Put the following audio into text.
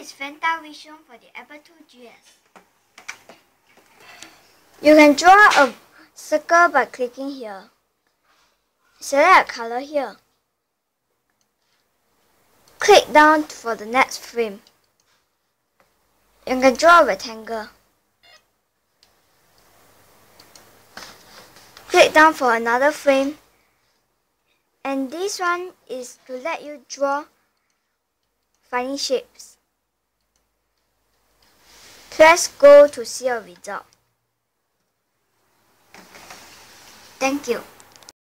is Fantavision for the Apple II GS. You can draw a circle by clicking here. Select a color here. Click down for the next frame. You can draw a rectangle. Click down for another frame. And this one is to let you draw funny shapes. Press go to see a result. Thank you.